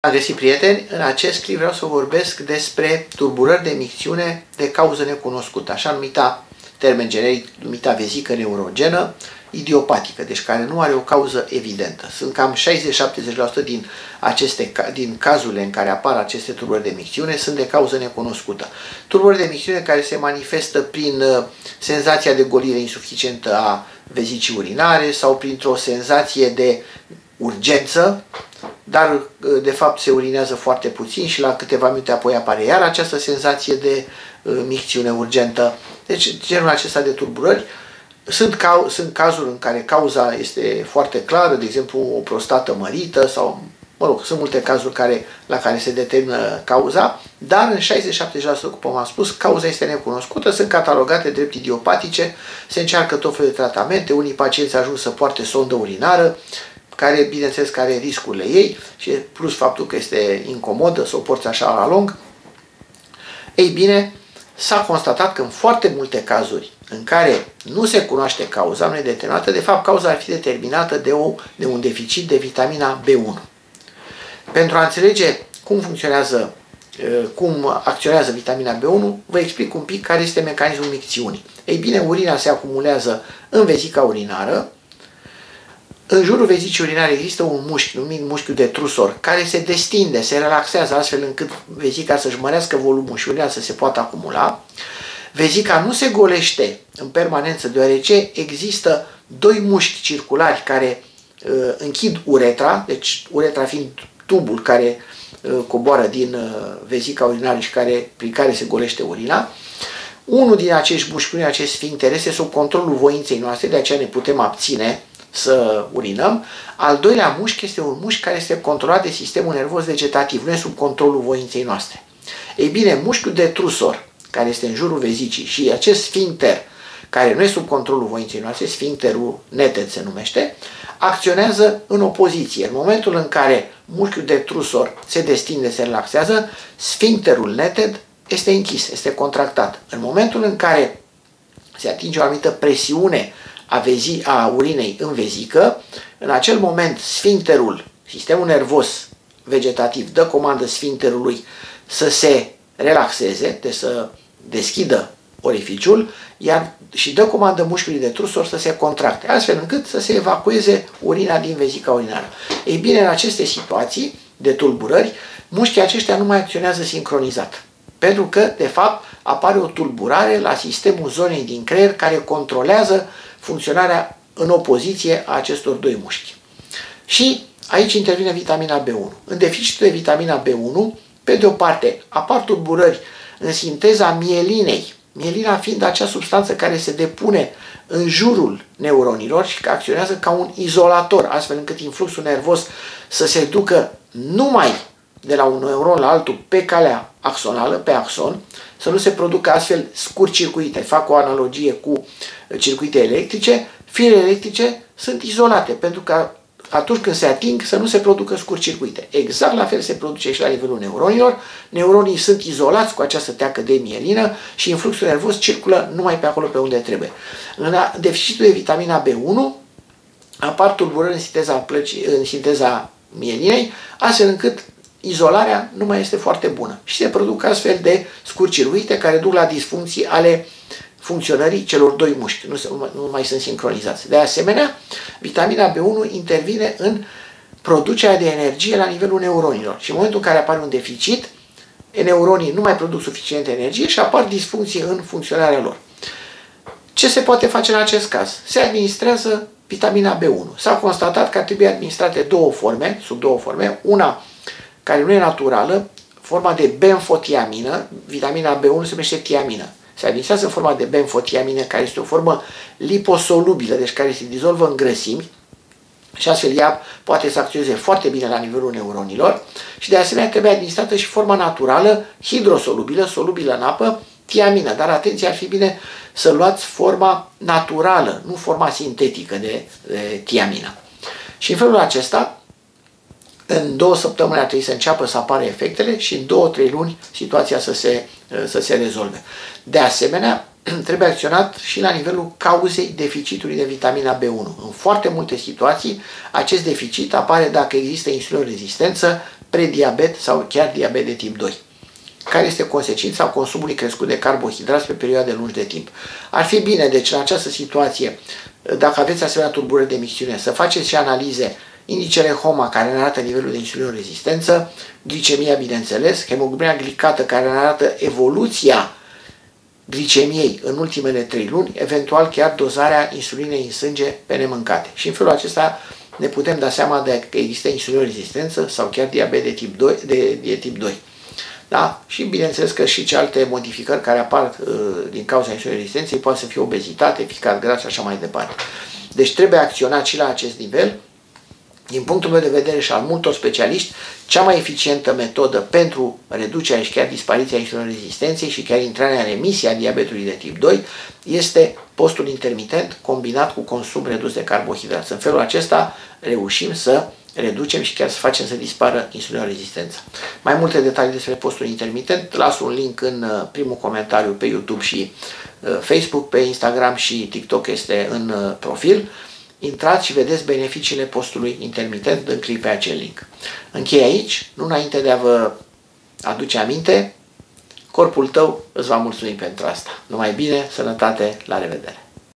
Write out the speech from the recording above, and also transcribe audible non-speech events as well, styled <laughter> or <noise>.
Am găsit prieteni, în acest clip vreau să vorbesc despre turburări de micțiune de cauză necunoscută, așa numita termen generic, numita vezică neurogenă, idiopatică, deci care nu are o cauză evidentă. Sunt cam 60-70% din, aceste, din cazurile în care apar aceste tulburări de micțiune sunt de cauză necunoscută. Tulburări de micțiune care se manifestă prin uh, senzația de golire insuficientă a vezicii urinare sau printr-o senzație de urgență, dar uh, de fapt se urinează foarte puțin și la câteva minute apoi apare iar această senzație de uh, micțiune urgentă. Deci genul acesta de tulburări sunt, ca, sunt cazuri în care cauza este foarte clară, de exemplu o prostată mărită sau, mă rog, sunt multe cazuri care, la care se determină cauza, dar în 60-70%, cum am spus, cauza este necunoscută, sunt catalogate drept idiopatice, se încearcă tot felul de tratamente, unii pacienți ajung să poarte sondă urinară, care, bineînțeles, care are riscurile ei și plus faptul că este incomodă să o porți așa la lung. Ei bine, s-a constatat că în foarte multe cazuri în care nu se cunoaște cauza, nu e determinată, de fapt cauza ar fi determinată de, o, de un deficit de vitamina B1. Pentru a înțelege cum funcționează, cum acționează vitamina B1, vă explic un pic care este mecanismul micțiunii. Ei bine, urina se acumulează în vezica urinară, în jurul vezicii urinare există un mușchi numit mușchiul de trusor care se destinde, se relaxează astfel încât vezica să-și mărească volumul și urina să se poată acumula. Vezica nu se golește în permanență deoarece există doi mușchi circulari care uh, închid uretra, deci uretra fiind tubul care uh, coboară din uh, vezica urinară și care, prin care se golește urina. Unul din acești mușchi, unul din acești sfinctere este sub controlul voinței noastre, de aceea ne putem abține să urinăm. Al doilea mușchi este un mușchi care este controlat de sistemul nervos vegetativ, nu e sub controlul voinței noastre. Ei bine, mușchiul de trusor, care este în jurul vezicii și acest sfincter, care nu e sub controlul voinței noastre, sfincterul neted se numește, acționează în opoziție. În momentul în care mușchiul de trusor se destinde, se relaxează, sfincterul neted este închis, este contractat. În momentul în care se atinge o anumită presiune a, vezi, a urinei în vezică, în acel moment sfincterul, sistemul nervos vegetativ, dă comandă sfincterului să se relaxeze, de să deschidă orificiul, iar și dă comandă mușchiului de trusor să se contracte, astfel încât să se evacueze urina din vezica urinară. Ei bine, în aceste situații de tulburări, mușchii aceștia nu mai acționează sincronizat. Pentru că, de fapt, apare o tulburare la sistemul zonei din creier care controlează funcționarea în opoziție a acestor doi mușchi. Și aici intervine vitamina B1. În deficitul de vitamina B1, pe de o parte, apar tulburări în sinteza mielinei, mielina fiind acea substanță care se depune în jurul neuronilor și care acționează ca un izolator, astfel încât influxul nervos să se ducă numai de la un neuron la altul pe calea axonală, pe axon, să nu se producă astfel scurt circuite. Fac o analogie cu circuite electrice. Firele electrice sunt izolate pentru că atunci când se ating să nu se producă scurt circuite. Exact la fel se produce și la nivelul neuronilor. Neuronii sunt izolați cu această teacă de mielină și influxul nervos circulă numai pe acolo pe unde trebuie. În deficitul de vitamina B1 apar tulburări în sinteza, plăci, în sinteza mielinei, astfel încât izolarea nu mai este foarte bună și se produc astfel de scurcircuite care duc la disfuncții ale funcționării celor doi mușchi, nu, se, nu mai sunt sincronizați. De asemenea, vitamina B1 intervine în producerea de energie la nivelul neuronilor și în momentul în care apare un deficit, neuronii nu mai produc suficientă energie și apar disfuncții în funcționarea lor. Ce se poate face în acest caz? Se administrează vitamina B1. S-a constatat că ar trebui administrate două forme, sub două forme, una care nu e naturală, forma de benfotiamină, vitamina B1 se numește tiamină. Se administrează în forma de benfotiamină, care este o formă liposolubilă, deci care se dizolvă în grăsimi, și astfel ea poate să acționeze foarte bine la nivelul neuronilor și de asemenea trebuie administrată și forma naturală, hidrosolubilă, solubilă în apă, tiamină. Dar atenție, ar fi bine să luați forma naturală, nu forma sintetică de, de tiamină. Și în felul acesta în două săptămâni ar trebui să înceapă să apară efectele și în două, trei luni situația să se, să se rezolve. De asemenea, <clears throat> trebuie acționat și la nivelul cauzei deficitului de vitamina B1. În foarte multe situații, acest deficit apare dacă există insulinerezistență prediabet sau chiar diabet de tip 2 care este consecința consumului crescut de carbohidrați pe perioade lungi de timp. Ar fi bine, deci, în această situație, dacă aveți asemenea tulburări de micțiune, să faceți și analize indicele HOMA care ne arată nivelul de insulinorezistență, glicemia, bineînțeles, hemoglobina glicată care ne arată evoluția glicemiei în ultimele 3 luni, eventual chiar dozarea insulinei în sânge pe nemâncate. Și în felul acesta ne putem da seama de că există insulinorezistență sau chiar diabet de tip 2. De, de tip 2. Da? Și bineînțeles că și alte modificări care apar uh, din cauza insulinorezistenței poate să fie obezitate, ficat gras și așa mai departe. Deci trebuie acționat și la acest nivel din punctul meu de vedere și al multor specialiști, cea mai eficientă metodă pentru reducerea și chiar dispariția insulinorezistenței și chiar intrarea în remisie a diabetului de tip 2 este postul intermitent combinat cu consum redus de carbohidrați. În felul acesta reușim să reducem și chiar să facem să dispară insulinorezistența. Mai multe detalii despre postul intermitent, las un link în uh, primul comentariu pe YouTube și uh, Facebook, pe Instagram și TikTok este în uh, profil intrați și vedeți beneficiile postului intermitent dând click pe acel link. Închei aici, nu înainte de a vă aduce aminte, corpul tău îți va mulțumi pentru asta. Numai bine, sănătate, la revedere!